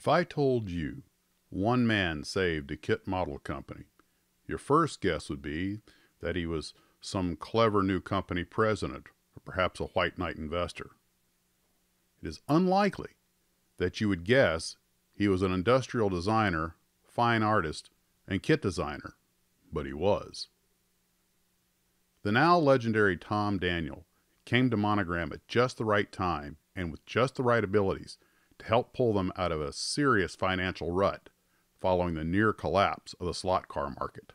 If I told you one man saved a kit model company, your first guess would be that he was some clever new company president or perhaps a white knight investor. It is unlikely that you would guess he was an industrial designer, fine artist, and kit designer, but he was. The now legendary Tom Daniel came to Monogram at just the right time and with just the right abilities to help pull them out of a serious financial rut following the near collapse of the slot car market.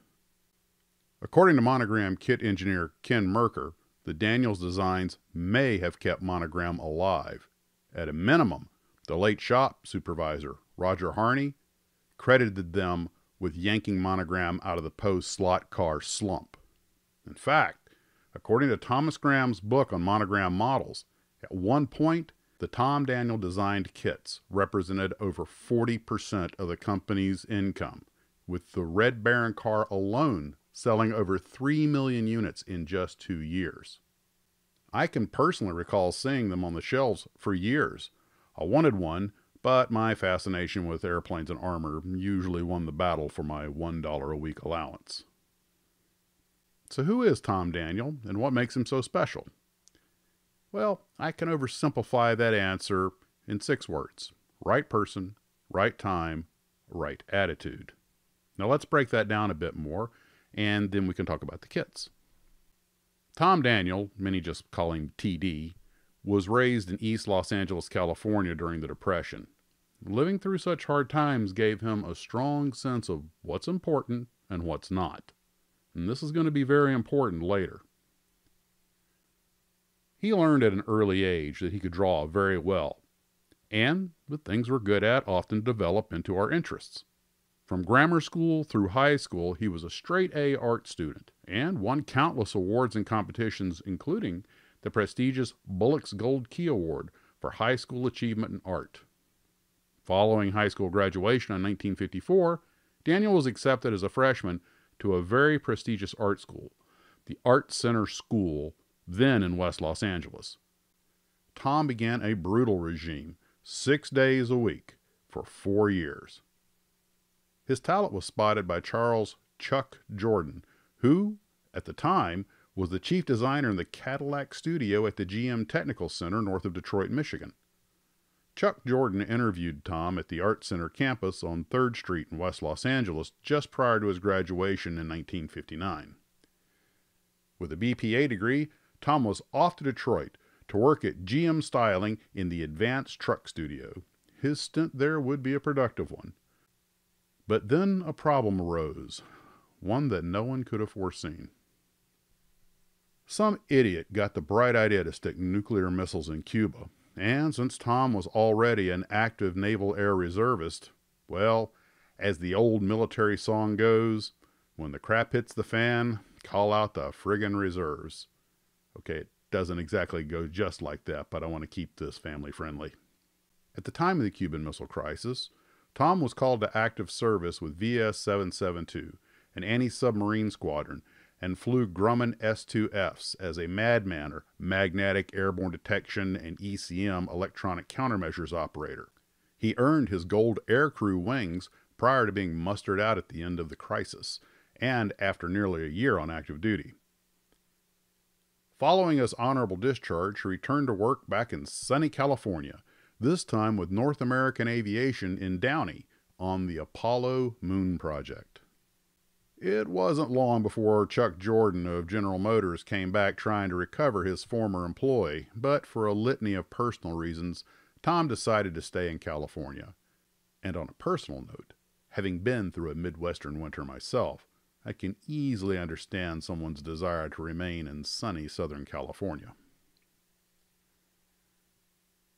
According to Monogram kit engineer Ken Merker, the Daniels designs may have kept Monogram alive. At a minimum, the late shop supervisor, Roger Harney, credited them with yanking Monogram out of the post slot car slump. In fact, according to Thomas Graham's book on monogram models, at one point the Tom Daniel designed kits represented over 40% of the company's income, with the Red Baron car alone selling over 3 million units in just two years. I can personally recall seeing them on the shelves for years. I wanted one, but my fascination with airplanes and armor usually won the battle for my $1 a week allowance. So, who is Tom Daniel and what makes him so special? Well, I can oversimplify that answer in six words right person, right time, right attitude. Now let's break that down a bit more, and then we can talk about the kits. Tom Daniel, many just call him TD, was raised in East Los Angeles, California during the Depression. Living through such hard times gave him a strong sense of what's important and what's not. And this is going to be very important later. He learned at an early age that he could draw very well, and the things we're good at often develop into our interests. From grammar school through high school, he was a straight A art student and won countless awards and competitions, including the prestigious Bullock's Gold Key Award for High School Achievement in Art. Following high school graduation in 1954, Daniel was accepted as a freshman to a very prestigious art school, the Art Center School then in West Los Angeles. Tom began a brutal regime, six days a week, for four years. His talent was spotted by Charles Chuck Jordan, who, at the time, was the chief designer in the Cadillac studio at the GM Technical Center north of Detroit, Michigan. Chuck Jordan interviewed Tom at the Art Center campus on 3rd Street in West Los Angeles just prior to his graduation in 1959. With a BFA degree, Tom was off to Detroit to work at GM Styling in the Advanced Truck Studio. His stint there would be a productive one. But then a problem arose, one that no one could have foreseen. Some idiot got the bright idea to stick nuclear missiles in Cuba, and since Tom was already an active Naval Air Reservist, well, as the old military song goes, when the crap hits the fan, call out the friggin' reserves. Okay, it doesn't exactly go just like that, but I want to keep this family friendly. At the time of the Cuban Missile Crisis, Tom was called to active service with VS 772, an anti submarine squadron, and flew Grumman S 2Fs as a madman or magnetic airborne detection and ECM electronic countermeasures operator. He earned his gold aircrew wings prior to being mustered out at the end of the crisis, and after nearly a year on active duty. Following his honorable discharge, he returned to work back in sunny California, this time with North American Aviation in Downey on the Apollo Moon Project. It wasn't long before Chuck Jordan of General Motors came back trying to recover his former employee, but for a litany of personal reasons, Tom decided to stay in California. And on a personal note, having been through a Midwestern winter myself, I can easily understand someone's desire to remain in sunny Southern California.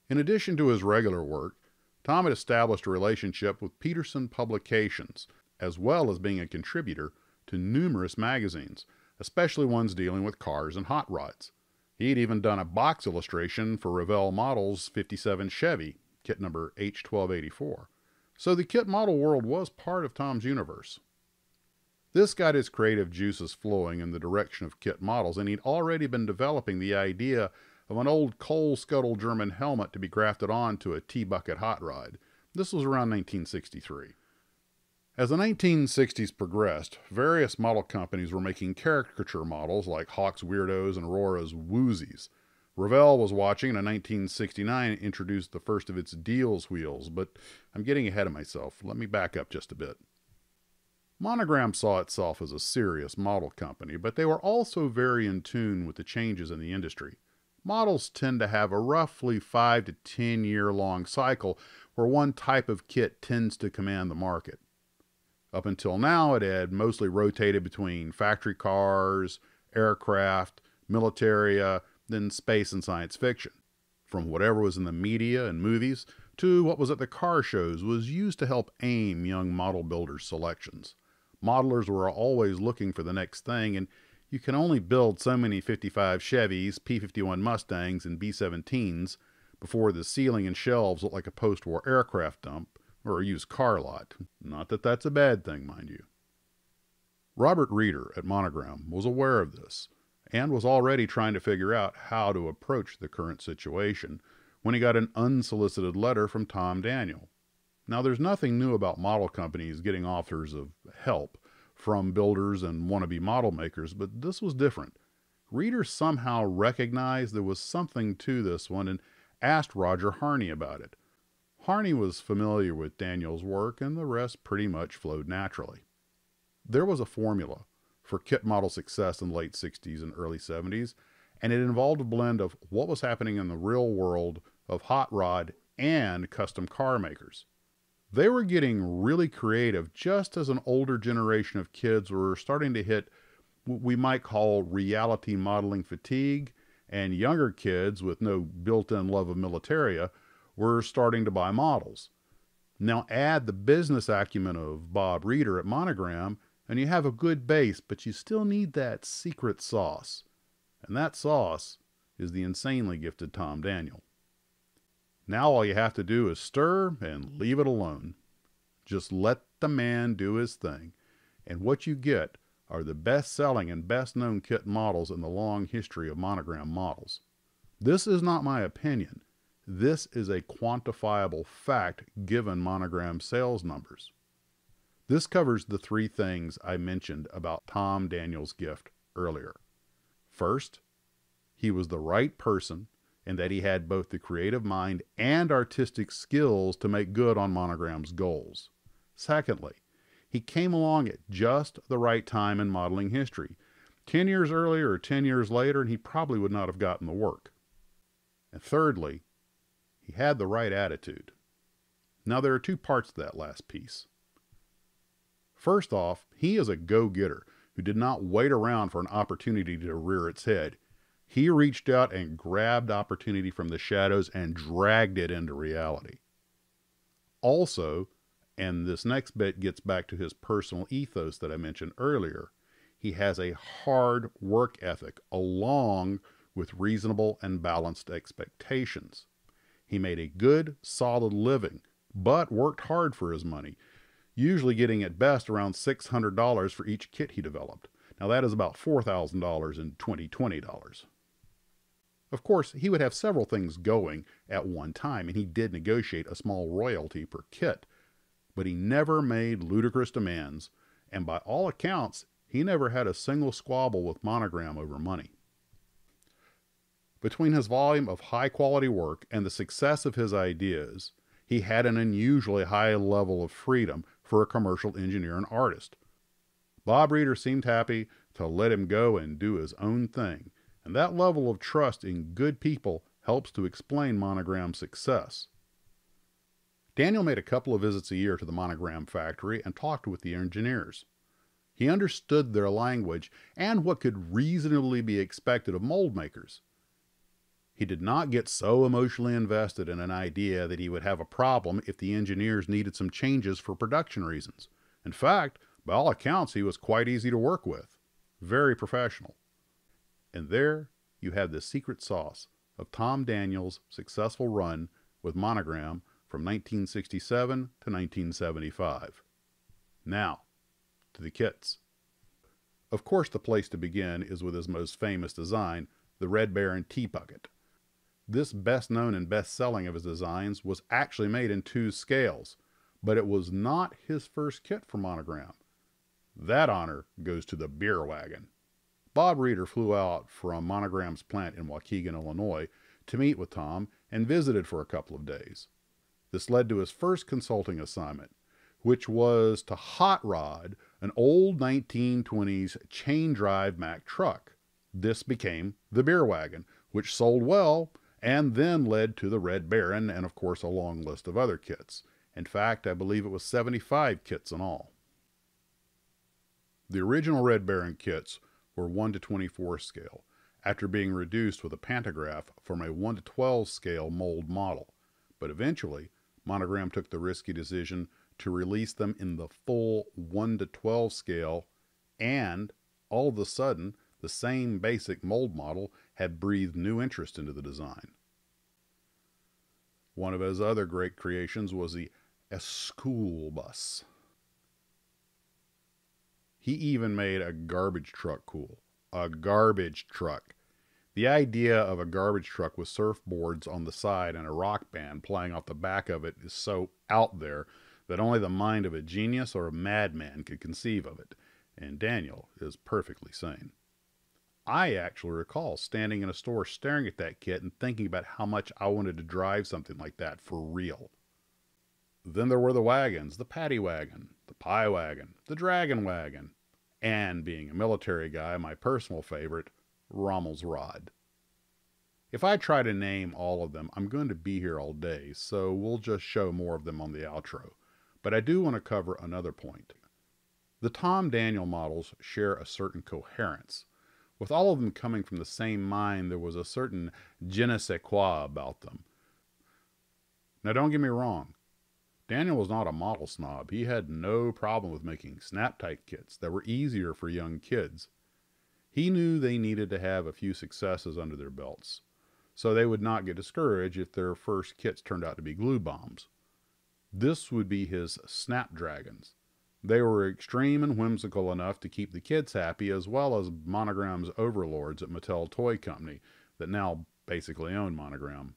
In addition to his regular work, Tom had established a relationship with Petersen Publications, as well as being a contributor to numerous magazines, especially ones dealing with cars and hot rods. He'd even done a box illustration for Revell Models 57 Chevy, kit number H1284. So the kit model world was part of Tom's universe. This got his creative juices flowing in the direction of kit models, and he'd already been developing the idea of an old coal scuttle German helmet to be grafted onto a T bucket hot rod. This was around 1963. As the 1960s progressed, various model companies were making caricature models like Hawk's Weird-Ohs and Aurora's Woozies. Revell was watching and in 1969 introduced the first of its Deals wheels, but I'm getting ahead of myself. Let me back up just a bit. Monogram saw itself as a serious model company, but they were also very in tune with the changes in the industry. Models tend to have a roughly 5 to 10 year long cycle where one type of kit tends to command the market. Up until now, it had mostly rotated between factory cars, aircraft, military, uh, then space and science fiction. From whatever was in the media and movies to what was at the car shows was used to help aim young model builders' selections. Modelers were always looking for the next thing, and you can only build so many 55 Chevys, P 51 Mustangs, and B 17s before the ceiling and shelves look like a post war aircraft dump or a used car lot. Not that that's a bad thing, mind you. Robert Reeder at Monogram was aware of this and was already trying to figure out how to approach the current situation when he got an unsolicited letter from Tom Daniel. Now, there's nothing new about model companies getting offers of help from builders and wannabe model makers, but this was different. Readers somehow recognized there was something to this one and asked Roger Harney about it. Harney was familiar with Daniel's work, and the rest pretty much flowed naturally. There was a formula for kit model success in the late 60s and early 70s, and it involved a blend of what was happening in the real world of hot rod and custom car makers. They were getting really creative just as an older generation of kids were starting to hit what we might call reality modeling fatigue, and younger kids with no built in love of militaria were starting to buy models. Now add the business acumen of Bob Reeder at Monogram, and you have a good base, but you still need that secret sauce. And that sauce is the insanely gifted Tom Daniel. Now all you have to do is stir and leave it alone. Just let the man do his thing, and what you get are the best selling and best known kit models in the long history of monogram models. This is not my opinion. This is a quantifiable fact given monogram sales numbers. This covers the three things I mentioned about Tom Daniel's gift earlier. First, he was the right person and that he had both the creative mind and artistic skills to make good on Monogram's goals. Secondly, he came along at just the right time in modeling history. Ten years earlier or ten years later, and he probably would not have gotten the work. And thirdly, he had the right attitude. Now, there are two parts to that last piece. First off, he is a go getter who did not wait around for an opportunity to rear its head. He reached out and grabbed opportunity from the shadows and dragged it into reality. Also, and this next bit gets back to his personal ethos that I mentioned earlier, he has a hard work ethic along with reasonable and balanced expectations. He made a good, solid living, but worked hard for his money, usually getting at best around $600 for each kit he developed. Now that is about $4,000 in 2020 dollars. Of course, he would have several things going at one time, and he did negotiate a small royalty per kit, but he never made ludicrous demands, and by all accounts, he never had a single squabble with Monogram over money. Between his volume of high quality work and the success of his ideas, he had an unusually high level of freedom for a commercial engineer and artist. Bob Reeder seemed happy to let him go and do his own thing, and that level of trust in good people helps to explain Monogram's success. Daniel made a couple of visits a year to the Monogram factory and talked with the engineers. He understood their language and what could reasonably be expected of mold makers. He did not get so emotionally invested in an idea that he would have a problem if the engineers needed some changes for production reasons. In fact, by all accounts, he was quite easy to work with, very professional. And there you have the secret sauce of Tom Daniels' successful run with Monogram from 1967 to 1975. Now, to the kits. Of course, the place to begin is with his most famous design, the Red Baron T Bucket. This best known and best selling of his designs was actually made in two scales, but it was not his first kit for Monogram. That honor goes to the beer wagon. Bob Reeder flew out from Monogram's plant in Waukegan, Illinois, to meet with Tom and visited for a couple of days. This led to his first consulting assignment, which was to hot rod an old 1920s chain drive Mack truck. This became the beer wagon, which sold well and then led to the Red Baron and, of course, a long list of other kits. In fact, I believe it was 75 kits in all. The original Red Baron kits were 1 to 24 scale, after being reduced with a pantograph from a 1 to 12 scale mold model. But eventually, Monogram took the risky decision to release them in the full 1 to 12 scale, and all of a sudden, the same basic mold model had breathed new interest into the design. One of his other great creations was the S'cool bus. He even made a garbage truck cool. A garbage truck. The idea of a garbage truck with surfboards on the side and a rock band playing off the back of it is so out there that only the mind of a genius or a madman could conceive of it, and Daniel is perfectly sane. I actually recall standing in a store staring at that kit and thinking about how much I wanted to drive something like that for real. Then there were the wagons, the paddy wagon, the pie wagon, the dragon wagon, and being a military guy, my personal favorite, Rommel's rod. If I try to name all of them, I'm going to be here all day, so we'll just show more of them on the outro. But I do want to cover another point. The Tom Daniel models share a certain coherence. With all of them coming from the same mind, there was a certain je ne sais quoi about them. Now, don't get me wrong. Daniel was not a model snob. He had no problem with making snap tight kits that were easier for young kids. He knew they needed to have a few successes under their belts, so they would not get discouraged if their first kits turned out to be glue bombs. This would be his Snapdragons. They were extreme and whimsical enough to keep the kids happy, as well as Monogram's overlords at Mattel Toy Company, that now basically own Monogram.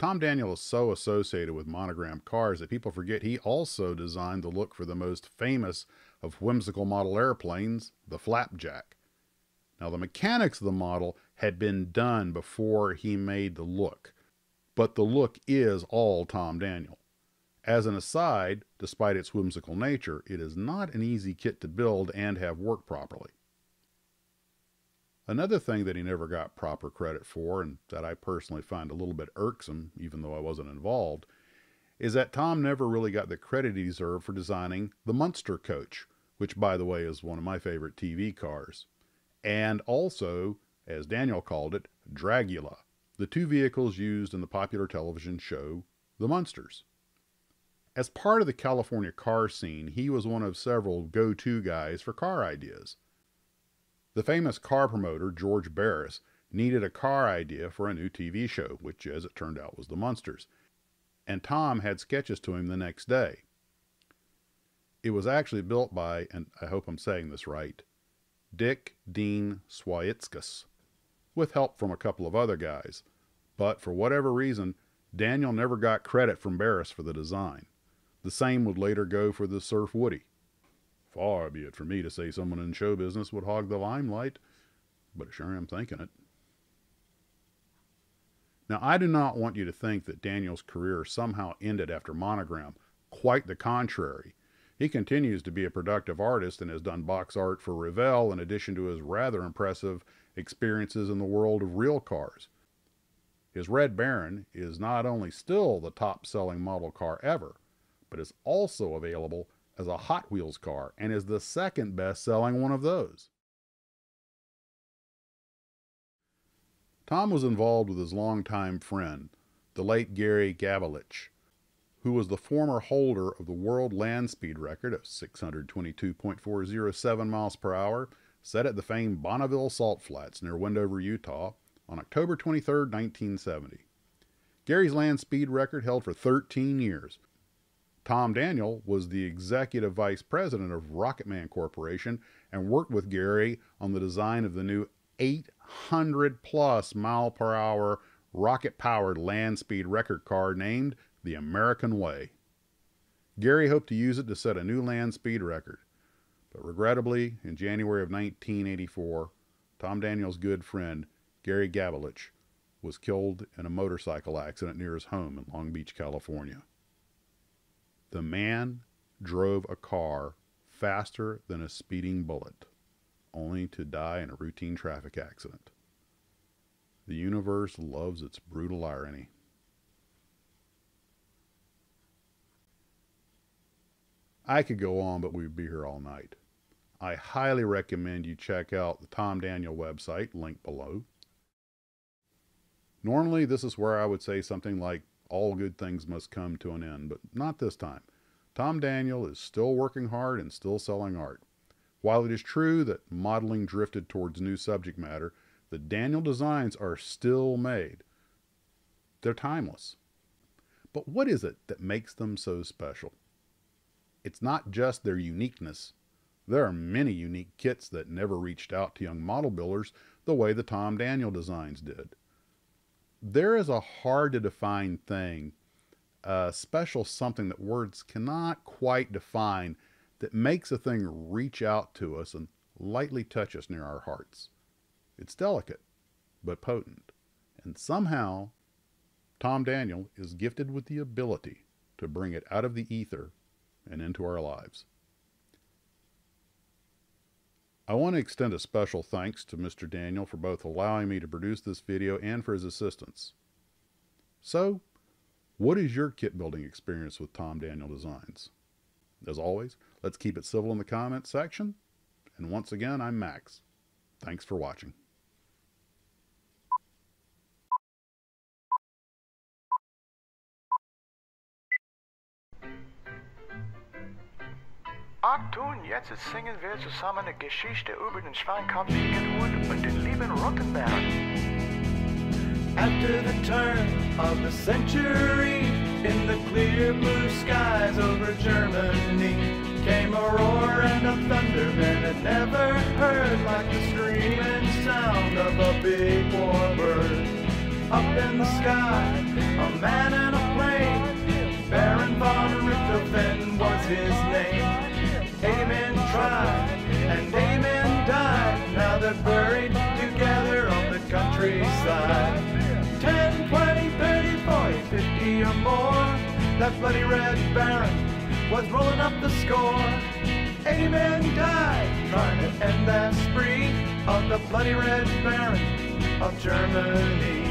Tom Daniel is so associated with Monogram cars that people forget he also designed the look for the most famous of whimsical model airplanes, the Flapjack. Now, the mechanics of the model had been done before he made the look, but the look is all Tom Daniel. As an aside, despite its whimsical nature, it is not an easy kit to build and have work properly. Another thing that he never got proper credit for, and that I personally find a little bit irksome, even though I wasn't involved, is that Tom never really got the credit he deserved for designing the Munster coach, which, by the way, is one of my favorite TV cars, and also, as Daniel called it, Dragula, the two vehicles used in the popular television show The Munsters. As part of the California car scene, he was one of several go to guys for car ideas. The famous car promoter, George Barris, needed a car idea for a new TV show, which, as it turned out, was The Munsters, and Tom had sketches to him the next day. It was actually built by, and I hope I'm saying this right, Dick Dean Swieckas, with help from a couple of other guys. But for whatever reason, Daniel never got credit from Barris for the design. The same would later go for the Surf Woody. Far be it from me to say someone in show business would hog the limelight, but I sure am thinking it. Now, I do not want you to think that Daniel's career somehow ended after Monogram. Quite the contrary. He continues to be a productive artist and has done box art for Revell in addition to his rather impressive experiences in the world of real cars. His Red Baron is not only still the top selling model car ever, but is also available as a Hot Wheels car and is the second best selling one of those. Tom was involved with his longtime friend, the late Gary Gabelich, who was the former holder of the world land speed record of 622.407 miles per hour, set at the famed Bonneville Salt Flats near Wendover, Utah, on October 23, 1970. Gary's land speed record held for 13 years, Tom Daniel was the executive vice president of Rocketman Corporation and worked with Gary on the design of the new 800 plus mile per hour rocket powered land speed record car named the American Way. Gary hoped to use it to set a new land speed record, but regrettably, in January of 1984, Tom Daniel's good friend, Gary Gabelich, was killed in a motorcycle accident near his home in Long Beach, California. The man drove a car faster than a speeding bullet, only to die in a routine traffic accident. The universe loves its brutal irony. I could go on, but we'd be here all night. I highly recommend you check out the Tom Daniel website, link below. Normally, this is where I would say something like, all good things must come to an end, but not this time. Tom Daniel is still working hard and still selling art. While it is true that modeling drifted towards new subject matter, the Daniel designs are still made. They're timeless. But what is it that makes them so special? It's not just their uniqueness. There are many unique kits that never reached out to young model builders the way the Tom Daniel designs did. There is a hard to define thing, a special something that words cannot quite define that makes a thing reach out to us and lightly touch us near our hearts. It's delicate, but potent. And somehow, Tom Daniel is gifted with the ability to bring it out of the ether and into our lives. I want to extend a special thanks to Mr. Daniel for both allowing me to produce this video and for his assistance. So, what is your kit building experience with Tom Daniel Designs? As always, let's keep it civil in the comments section. And once again, I'm Max. Thanks for watching. Jetzt singen wir zusammen eine Geschichte über den Schweinkopfigen und den lieben Rottenberg. After the turn of the century, in the clear blue skies over Germany, came a roar and a thunder man had never heard like the screaming sound of a big war bird. Up in the sky, a man in a plane, Baron von Richthofen was his name. Amen tried and Amen died. Now they're buried together on the countryside. 10, 20, 30, 40, 50 or more. That bloody red baron was rolling up the score. Amen died trying to end that spree of the bloody red baron of Germany.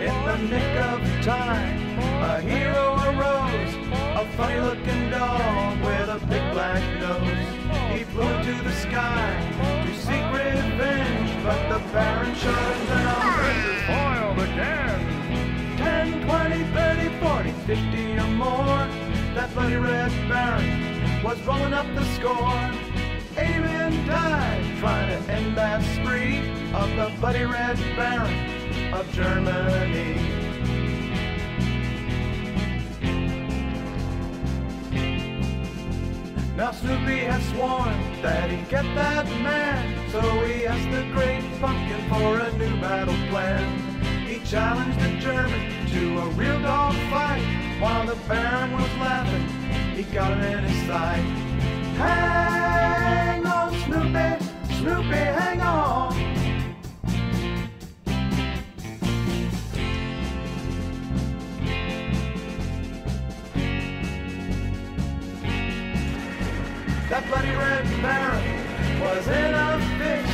In the nick of time, a hero arose a funny looking dog with a big black nose. He flew into the sky to seek revenge, but the Baron shot him down. This is foiled again. 10, 20, 30, 40, 50 or more. That bloody red Baron was rolling up the score. Amen died trying to end that spree of the bloody red Baron of Germany. Now Snoopy has sworn that he'd get that man, so he asked the great pumpkin for a new battle plan. He challenged the German to a real dog fight, while the Baron was laughing, he got him in his sight. Hang on, Snoopy, Snoopy, hang on. That bloody red baron was in a fix.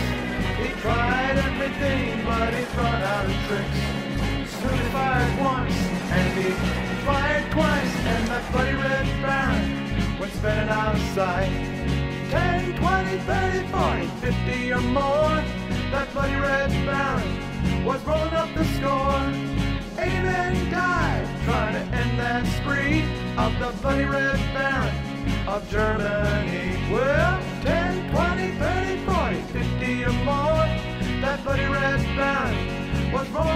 He tried everything, but he's run out of tricks. Soon he fired once, and he fired twice, and that bloody red baron went spinning out of sight. 10, 20, 30, 40, 50 or more, that bloody red baron was rolling up the score. Amen died, trying to end that spree of the bloody red baron of Germany. Well, 10, 20, 30, 40, 50 or more. That bloody red baron was rolling